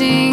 see